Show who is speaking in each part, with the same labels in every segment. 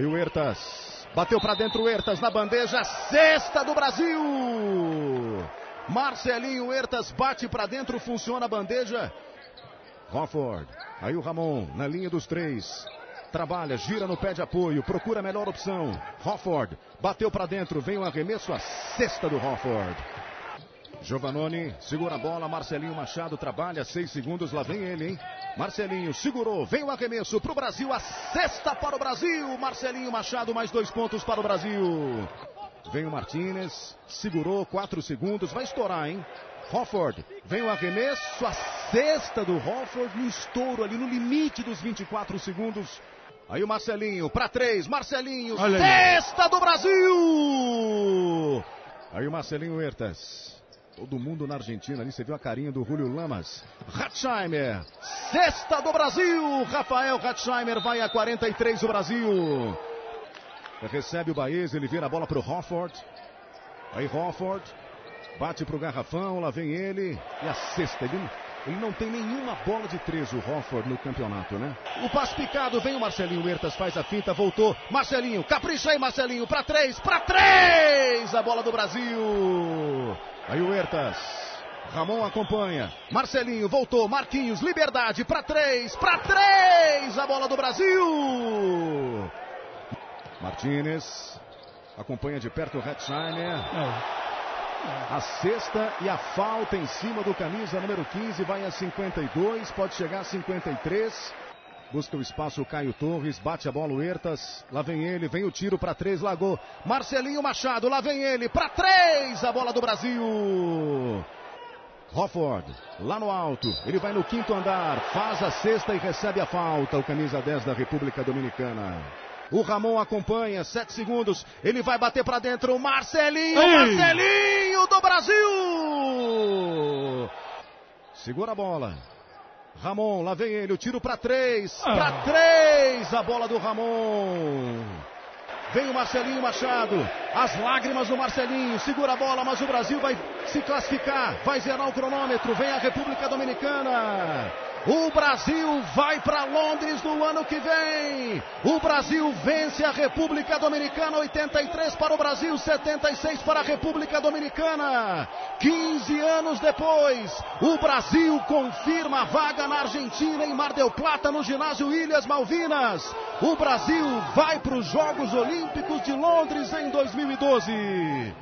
Speaker 1: Aí o Hertas. Bateu para dentro o Hertas na bandeja. Sexta do Brasil. Marcelinho Hertas bate para dentro, funciona a bandeja. Hofford. Aí o Ramon na linha dos três. Trabalha, gira no pé de apoio, procura a melhor opção. Hofford bateu para dentro, vem o arremesso, a sexta do Hofford. Giovanoni segura a bola, Marcelinho Machado trabalha, seis segundos, lá vem ele, hein? Marcelinho segurou, vem o arremesso para o Brasil, a sexta para o Brasil. Marcelinho Machado, mais dois pontos para o Brasil. Vem o Martinez, segurou, quatro segundos, vai estourar, hein? Hofford, vem o arremesso, a sexta do Hofford no estouro ali, no limite dos 24 segundos. Aí o Marcelinho, para três, Marcelinho, Olha sexta aí. do Brasil! Aí o Marcelinho Hertas. Todo mundo na Argentina ali, você viu a carinha do Julio Lamas. Hatsheimer, sexta do Brasil. Rafael Hatsheimer vai a 43 do Brasil. Recebe o Baez, ele vira a bola para o Hofford. Aí Hofford bate para o garrafão, lá vem ele. E a sexta, ele, ele não tem nenhuma bola de três, o Hofford, no campeonato, né? O passe picado, vem o Marcelinho Hertas, faz a finta, voltou. Marcelinho, capricha aí, Marcelinho, para três, para três! A bola do Brasil. Aí o Hertas. Ramon acompanha. Marcelinho voltou. Marquinhos, liberdade para três, para três. A bola do Brasil. Martinez acompanha de perto o Hetzheimer. A sexta e a falta em cima do camisa número 15 vai a 52, pode chegar a 53. Busca o espaço o Caio Torres, bate a bola o Hertas. Lá vem ele, vem o tiro para três, lagou. Marcelinho Machado, lá vem ele, para três, a bola do Brasil. Hofford, lá no alto, ele vai no quinto andar, faz a sexta e recebe a falta, o camisa 10 da República Dominicana. O Ramon acompanha, sete segundos, ele vai bater para dentro, Marcelinho, Ei. Marcelinho do Brasil! Segura a bola, Ramon, lá vem ele, o tiro para três, ah. para três, a bola do Ramon. Vem o Marcelinho Machado, as lágrimas do Marcelinho, segura a bola, mas o Brasil vai se classificar, vai zerar o cronômetro, vem a República Dominicana. O Brasil vai para Londres no ano que vem. O Brasil vence a República Dominicana, 83 para o Brasil, 76 para a República Dominicana. 15 anos depois, o Brasil confirma a vaga na Argentina, em Mar del Plata, no ginásio Ilhas Malvinas. O Brasil vai para os Jogos Olímpicos de Londres em 2012.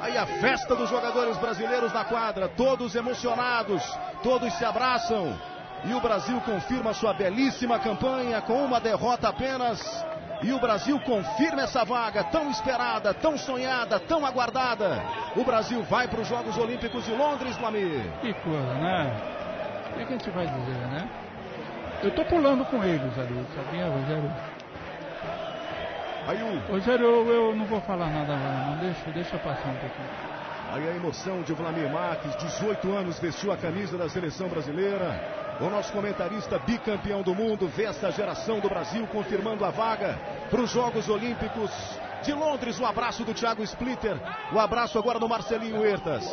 Speaker 1: Aí a festa dos jogadores brasileiros na quadra, todos emocionados, todos se abraçam. E o Brasil confirma sua belíssima campanha com uma derrota apenas. E o Brasil confirma essa vaga tão esperada, tão sonhada, tão aguardada. O Brasil vai para os Jogos Olímpicos de Londres, Lamir.
Speaker 2: Que coisa, né? O que, a gente vai dizer, né? Eu tô pulando com eles ali, sabia, Rogério? Aí o... Rogério, eu, eu não vou falar nada não, deixa, deixa passar um pouquinho.
Speaker 1: Aí a emoção de Vladimir Marques, 18 anos, vestiu a camisa da seleção brasileira. O nosso comentarista bicampeão do mundo vê geração do Brasil confirmando a vaga para os Jogos Olímpicos de Londres. O abraço do Thiago Splitter. O abraço agora do Marcelinho Hertas.